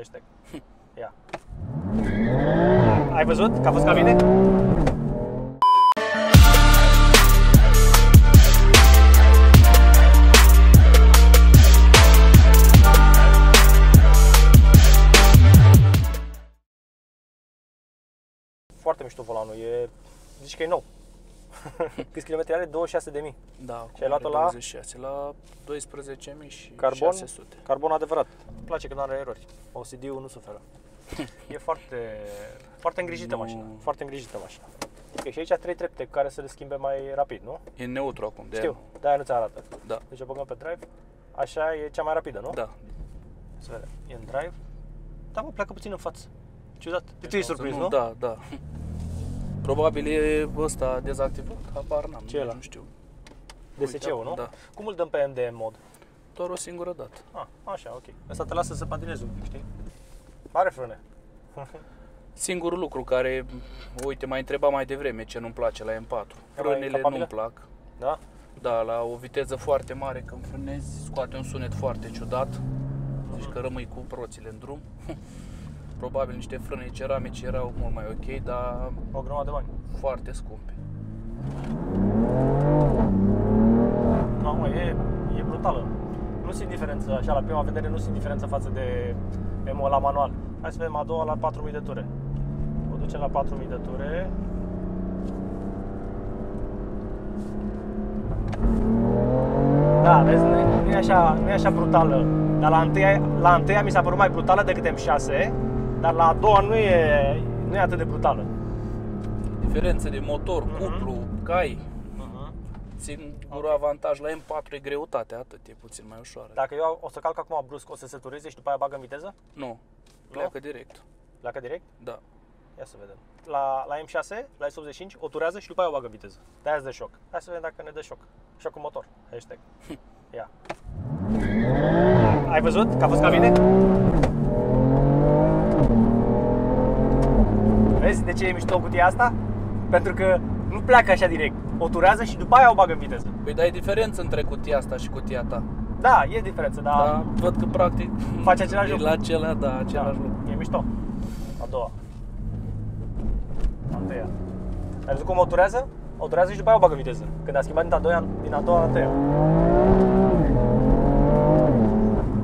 Hashtag. Ia. Ai văzut că a fost ca mine? Foarte mișto volanul, e... Zici că e nou. Câți kilometri are? 26 de mii. Da, Și ai luat-o la? 26, la 12.000 și Carbon? 600. Carbon adevărat. Îmi place că nu are erori. OCD-ul nu suferă. e foarte, foarte îngrijită Nu. mașina. Foarte îngrijită mașina. Ok, și aici trei trepte care să le schimbe mai rapid, nu? E neutru acum, de Știu, de-aia nu ți arată. Da, Deci o băgăm pe drive. Așa e cea mai rapidă, nu? da. Să vedem. E în drive. Da, mă, pleacă puțin în față. Ciudat. Tu ești surprins, nu? Da, da. Probabil e ăsta dezactivat, habar n-am, Ce e ăla? nu știu. DSC-ul, Uite, nu? Da, Cum îl dăm pe MDM mod? doar o singură dată. Ah, așa, ok. Asta te lasă să patinezi un pic, știi? Are frâne. Singurul lucru care, uite, m-ai întrebat mai devreme ce nu-mi place la M4. mai Frânele capabilă? nu-mi plac. Da? Da, la o viteză foarte mare când frânezi, scoate un sunet foarte ciudat. Zici că rămâi cu proțile în drum. Probabil niște frâne ceramice erau mult mai ok, dar O grămadă de bani. foarte scumpe. Mamă, e, e brutală. Nu simt diferență, așa, la prima vedere nu simt diferență față de emo la manual. Hai să vedem a doua la 4000 de ture. O ducem la 4000 de ture. Da, vezi, nu e, nu e așa, nu e așa brutală. Dar la întâia, la întâia mi s-a părut mai brutală decât M6, dar la a doua nu e, nu e atât de brutală. Diferențe de motor, Mhm. cuplu, cai. Uh-huh. Singurul avantaj la M4 e greutatea, atât e puțin mai ușoară. Dacă eu o să calc acum brusc, o să se tureze și după aia bagă în viteză? Nu, pleacă direct. Pleacă direct? Da. Ia să vedem. La, la M6, la S85, o turează și după aia o bagă în viteză. De-aia îți dă șoc. Hai să vedem dacă ne dă șoc. Șoc cu motor. Hashtag. Ia. Ai văzut că a fost ca mine? Vezi de ce e mișto cutia asta? Pentru că nu pleacă așa direct. O turează și după aia o bagă în viteză. Păi dar e diferență între cutia asta și cutia ta. Da, e diferență, dar Da, văd că practic Face același e lucru. la acela, da, același da, lucru. e mișto. A doua. A întâia. Ai văzut cum o turează? O turează și după aia o bagă în viteză. Când a schimbat din a doua, din a doua la a întâia.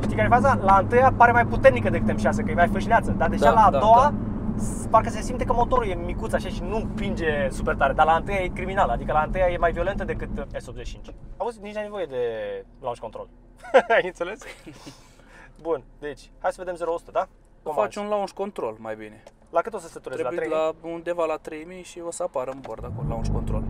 Știi care e faza? La a întâia pare mai puternică decât M6, că e mai fâșneață. Dar deja Da, la a da, doua, da. s- parcă se simte că motorul e micuț așa și nu împinge super tare. Dar la a întâia e criminal, adică la a întâia e mai violentă decât S85. Auzi, nici n-ai nevoie de launch control. Ai înțeles? Bun, deci, hai să vedem 0-100, da? O faci un launch control mai bine. La cât o să se tureze? La Trebuie 3? la undeva la 3000 și o să apară în bord acolo launch control.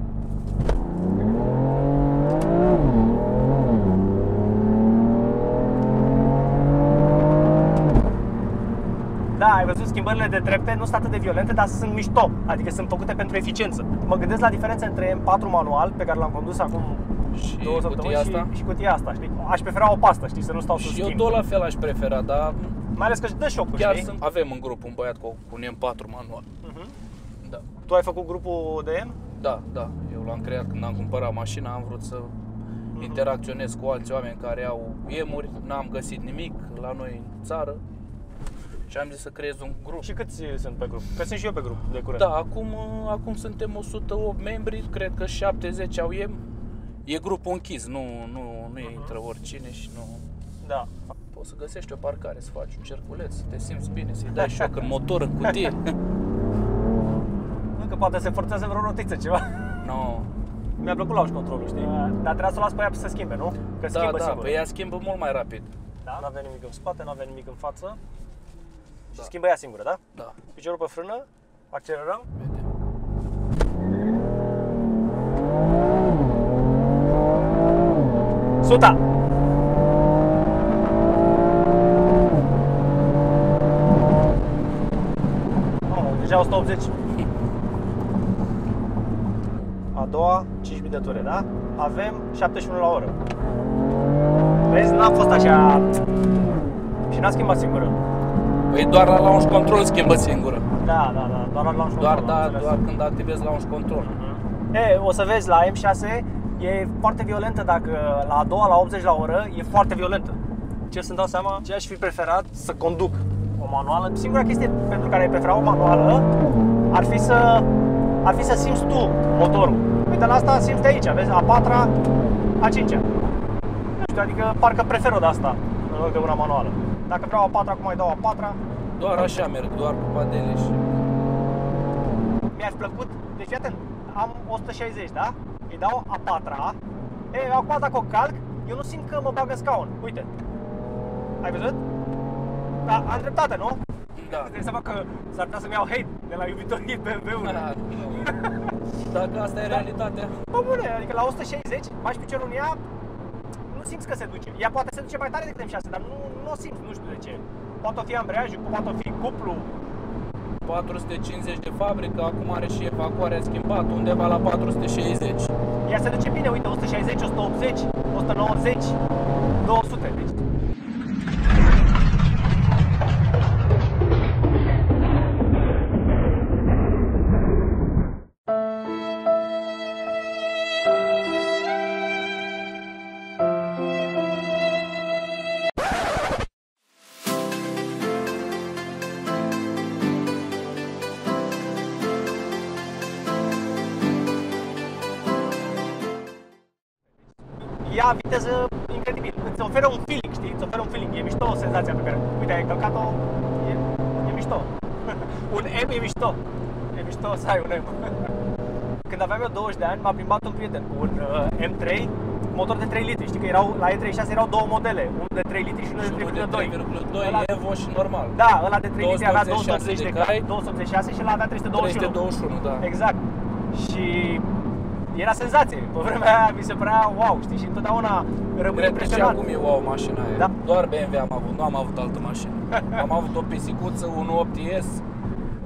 Da, ai văzut schimbările de trepte nu sunt atât de violente, dar sunt mișto, adică sunt făcute pentru eficiență. Mă gândesc la diferența între M4 manual, pe care l-am condus acum Și două săptămâni cutia și, asta? și cutia asta, știi? Aș prefera o pastă, știi, să nu stau să Și eu schimb. tot la fel aș prefera, dar Mai ales că își dă șocul, chiar știi? sunt, avem în grup un băiat cu, cu un M4 manual. Mhm. Da. Tu ai făcut grupul de M? Da, da. Eu l-am creat când am cumpărat mașina, am vrut să interacționez cu alți oameni care au emuri, n-am găsit nimic la noi în țară și am zis să creez un grup. Și câți sunt pe grup? Că sunt și eu pe grup de curând. Da, acum, acum suntem 108 membri, cred că 70 au em. E grupul închis, nu, nu, nu intră oricine și nu... Da. Poți să găsești o parcare, să faci un cerculeț, să te simți bine, să-i dai șoc în motor, în cutie. Încă poate se forțează vreo rotiță, ceva. no. Mi-a plăcut launch controlul, știi? Dar trebuia să o las pe ea să schimbe, nu? Că Da, schimbă da, singur. pe ea schimbă mult mai rapid. Da? Nu avea nimic în spate, nu avea nimic în față. Și Da. schimbă ea singură, da? Da, Piciorul pe frână, accelerăm. vedem. Suta! Oh, deja 180. A doua, 5000 de ture, da? Avem 71 la oră. Vezi, n-a fost așa... Și n-a schimbat singură. Păi doar la launch control schimbă singură. Da, da, da, doar la launch Doar, control, am da, înțeles. doar când activezi launch control. E, o să vezi, la M6 e foarte violentă dacă la a doua, la 80 la oră, e foarte violentă. Ce să-mi dau seama, ce aș fi preferat să conduc o manuală. Singura chestie pentru care ai prefera o manuală ar fi să ar fi să simți tu motorul. Uite, la asta simți de aici, vezi, a patra, a cincea. Nu știu, adică parcă prefer o de asta în loc de una manuală. Dacă vreau a patra, cum mai dau a patra, Doar așa merg, doar cu padele și... mi-ar fi plăcut, deci fii atent, am 160, da? Îi dau a patra, e, acum dacă o calc, eu nu simt că mă bag în scaun, uite. Ai văzut? Da, am dreptate, nu? Da. Trebuie să fac că s-ar putea să-mi iau hate de la iubitorii BMW-ului. Da, nu. Dacă asta e realitatea. Bă, bune, adică la 160, faci piciorul în ea, nu simți că se duce. Ea poate se duce mai tare decât M6, dar nu, nu o simți, nu știu de ce. Poate fi ambreiajul, poate fi cuplu. 450 de fabrică, acum are și evacuarea schimbat undeva la 460. Ea se duce bine, uite, 160, 180, 190, ia viteză incredibil. Îți oferă un feeling, știi? Îți oferă un feeling. E mișto senzația pe care, uite, ai călcat-o, e, e mișto. un M e mișto. E mișto să ai un M. Când aveam eu 20 de ani, m-a plimbat un prieten cu un uh, M3 cu motor de 3 litri. Știi că erau, la E36 erau două modele, unul de 3 litri și unul de 3,2. 3,2 Ăla- Evo și normal. Da, ăla de 3 litri avea 286 280 de de cai, cai, 286 și ăla avea 321. 321, da. Exact. Și era senzație. Pe vremea aia mi se părea wow, știi? Și întotdeauna rămâne Cred că și impresionat. acum e wow mașina aia. Da. Doar BMW am avut, nu am avut altă mașină. am avut o pisicuță, un 8S,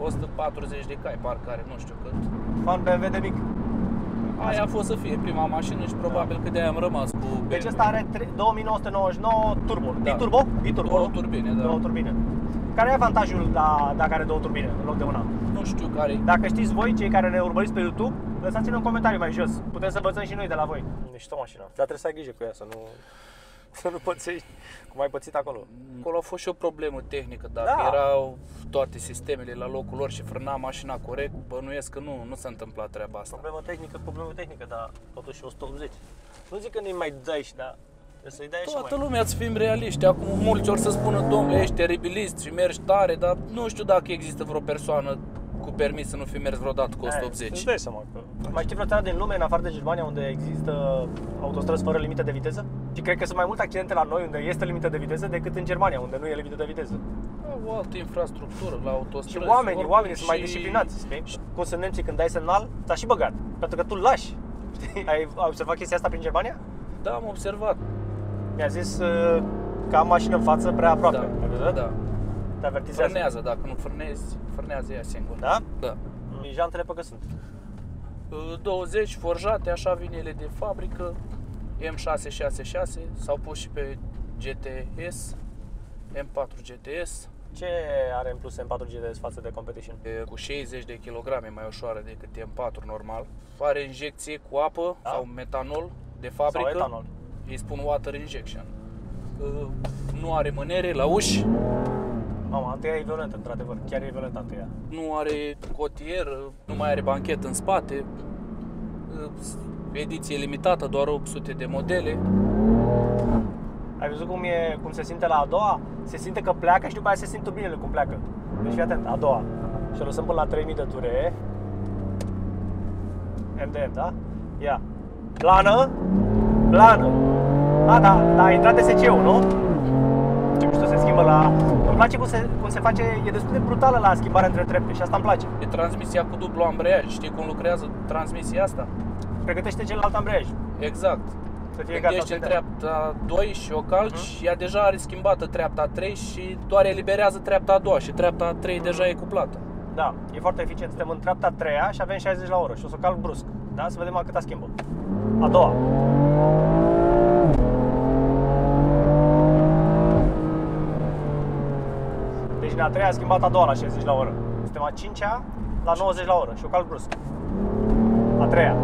140 de cai, parcă are, nu știu cât. Fan BMW de mic. Aia a fost să fie prima mașină și probabil că de-aia am rămas cu BMW. Deci ăsta are tre- 2999 turbo. Da. Biturbo? Biturbo. Două nu? turbine, da. Două turbine. Care e avantajul da, dacă are două turbine în loc de una? Nu știu care Dacă știți voi, cei care ne urmăriți pe YouTube, lăsați-ne un comentariu mai jos. Putem să învățăm și noi de la voi. Mișto mașina. Dar trebuie să ai grijă cu ea, să nu, să nu pățești cum ai pățit acolo. Acolo a fost și o problemă tehnică, dacă Da. erau toate sistemele la locul lor și frâna mașina corect, bănuiesc că nu, nu s-a întâmplat treaba asta. Problemă tehnică, problemă tehnică, dar totuși 180. Nu zic că nu-i mai dai și da, trebuie să-i dai așa Toată mai. lumea să fim realiști. Acum mulți ori să spună, domnule, ești teribilist și mergi tare, dar nu știu dacă există vreo persoană cu permis să nu fi mers vreodată cu 180. Îți dai seama că... Mai știi vreo țară din lume, în afară de Germania, unde există autostrăzi fără limită de viteză? Și cred că sunt mai multe accidente la noi unde este limită de viteză decât în Germania, unde nu e limită de viteză. O altă infrastructură la Și autostrăzi. oamenii, oricum, oamenii sunt mai și- disciplinați, știi? Cum sunt nemții când dai semnal, ți-a și băgat. Pentru că tu îl lași. Știi? Ai, ai observat chestia asta prin Germania? Da, am observat. Mi-a zis uh, că am mașină în față prea aproape. Da, Ai văzut? da. Te avertizează. Frânează, dacă nu frânezi, frânează ea singură. Da? Da. Și jantele pe că sunt. Uh, 20 forjate, așa vin ele de fabrică, M666, s-au pus și pe GTS, M4 GTS, Ce are în plus M4 GTS față de Competition? e cu 60 de kilograme mai ușoară decât M4 normal. Are injecție cu apă Da. sau metanol de Sau fabrică. etanol? Îi spun water injection. Uh, Nu are mânere la uși, Mama, întâia e violentă, într-adevăr. Chiar e violentă întâia. nu are cotier, nu mai are banchet în spate. Uh, Ediție limitată, doar 800 de modele. Ai văzut cum, e, cum se simte la a doua? Se simte că pleacă și după aia se simt turbinele cum pleacă. Deci fii atent, a doua. Și o lăsăm până la 3000 de ture. MDM, da? Ia. Plană. Plană. A, da, da, a intrat DSC-ul, nu? Ce mișto se schimbă la... Îmi place cum se, cum se face, e destul de brutală la schimbarea între trepte și asta îmi place. E transmisia cu dublu ambreiaj. Știi cum lucrează transmisia asta? Pregătește celălalt ambreiaj. Exact. Să fie Când gata ești să în dea. treapta 2 și o calci, ea deja are schimbată treapta 3 și doar eliberează treapta a doua și treapta a 3 deja e cuplată. Da, e foarte eficient. Suntem în treapta a treia și avem 60 la oră și o să calc brusc. Da? Să vedem a câta schimbă. A doua. Deci în a treia a schimbat a doua la 60 la oră. Suntem a cincea la 90 la oră și o calc brusc. A treia.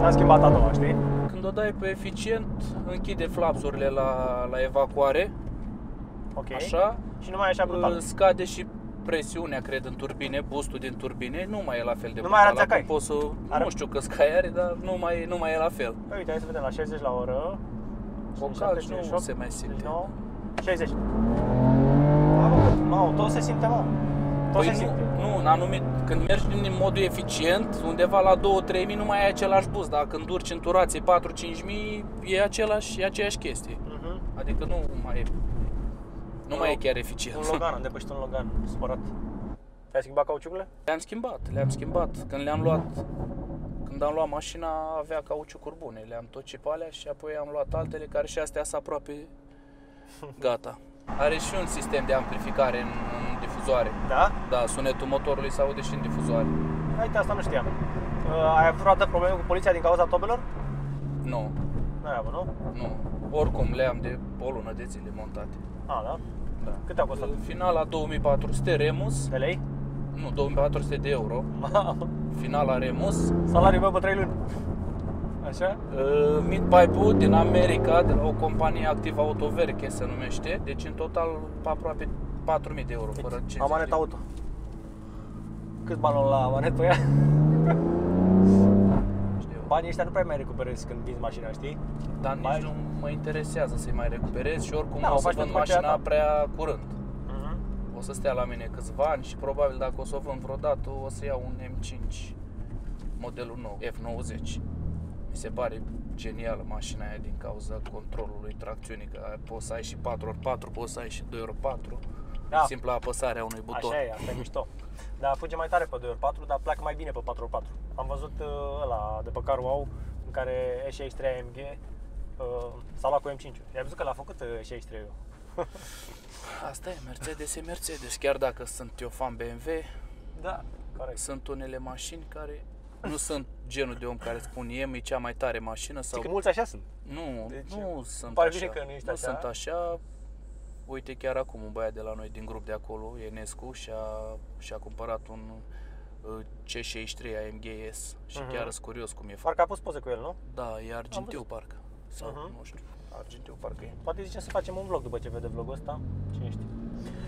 S-a schimbat a doua, știi? Când o dai pe eficient, închide flapsurile la, la evacuare Ok. Așa, Și nu mai e așa brutal. uh, scade și presiunea, cred, în turbine, boostul din turbine, nu mai e la fel de Nu mai are brutal. țacai. Acum Pot să, Are- nu știu că Sky are, dar nu mai, nu mai e la fel. Păi uite, hai să vedem la 60 la oră. O calci, nu se mai simte. 9, 60. Mamă, mamă, tot se simte, mă. Tot se Păi simte. nu, nu, în anumit, când mergi în modul eficient, undeva la 2-3 mii nu mai ai același boost, dar când urci în turație 4-5 mii, e, același, e aceeași chestie. Mhm. Adică nu mai e, nu Un mai e Lo- chiar eficient. Un Logan, am depășit un Logan, supărat. Ai schimbat cauciucurile? Le-am schimbat, le-am schimbat. Când le-am luat, când am luat mașina, avea cauciucuri bune. Le-am tot pe alea și apoi am luat altele care și astea sunt aproape gata. Are și un sistem de amplificare în, în difuzoare. Da? Da, sunetul motorului se aude și în difuzoare. Uite, asta nu știam. Uh, ai avut vreodată probleme cu poliția din cauza tobelor? Nu, Nu ai avut, nu? nu. Oricum le-am de o lună de zile montate. A, da? Da. Cât a costat? Finala 2400 Remus, De lei? nu, 2400 de euro. Mamă, Finala Remus, salariul meu pe 3 luni. Așa? Uh, Midpipe-ul din America, de la o companie activă Autoverche se numește, deci în total aproape 4.000 de euro fără 50 Amanet de auto. Cât bani luăm la amanet pe ea? știu. Banii ăștia nu prea mai recuperezi când vinzi mașina, știi? Dar nici Mai- nu mă interesează să-i mai recuperez și oricum Da, o o să faci vând pentru aceea mașina ta. prea curând. Mhm. O să stea la mine câțiva ani și probabil dacă o să o vând vreodată o să iau un M5 modelul nou, F90. Mi se pare genială mașina aia din cauza controlului tracțiunii, că poți să ai și 4x4, poți să ai și 2x4. Da. Simpla apăsarea unui buton. Așa e, asta e mișto. Dar fuge mai tare pe 2x4, dar pleacă mai bine pe 4x4. Am văzut uh, ăla de pe Car Wow, în care SX3 AMG uh, s-a luat cu M5. I-ai văzut că l-a făcut uh, SX3-ul. Asta e, Mercedes e Mercedes. Chiar dacă sunt eu fan BMW, Da, corect. sunt unele mașini care nu sunt genul de om care spun e, e cea mai tare mașină sau... Știi că mulți așa sunt. Nu, Deci, nu sunt îmi pare așa. bine că nu ești nu așa. sunt așa. Uite, chiar acum un băiat de la noi din grup de acolo, Enescu, și-a, și-a cumpărat un uh, C63 AMG S și Mhm. chiar sunt curios cum e făcut. Parcă a pus poze cu el, nu? Da, e argintiu văzut. parcă. Sau, Mhm. nu știu, argintiu parcă e. Poate zicem să facem un vlog după ce vede vlogul ăsta. Cine știe.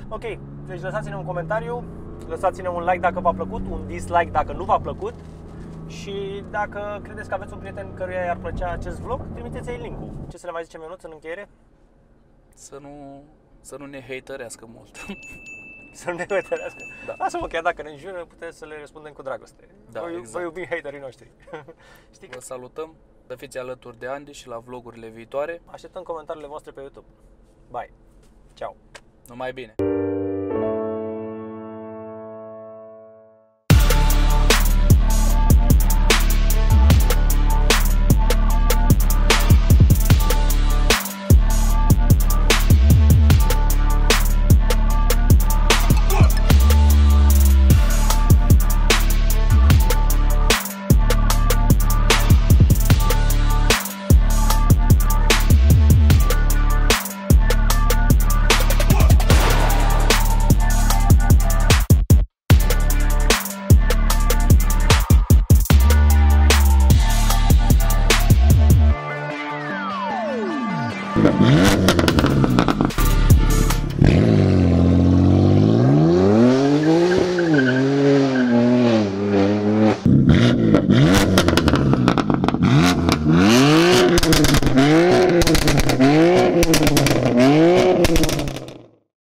Ok, deci lăsați-ne un comentariu, lăsați-ne un like dacă v-a plăcut, un dislike dacă nu v-a plăcut și dacă credeți că aveți un prieten căruia i-ar plăcea acest vlog, trimiteți-i link-ul. Ce să le mai zicem Ionuț în încheiere? Să nu, să nu ne haterească mult. Să nu ne uitărească. Da. Lasă-mă, chiar dacă ne înjură, puteți să le răspundem cu dragoste. Da, vă, exact. vă iubim haterii noștri. Știi că Vă salutăm, să fiți alături de Andy și la vlogurile viitoare. așteptăm comentariile voastre pe YouTube. Bye. Ciao. Numai bine!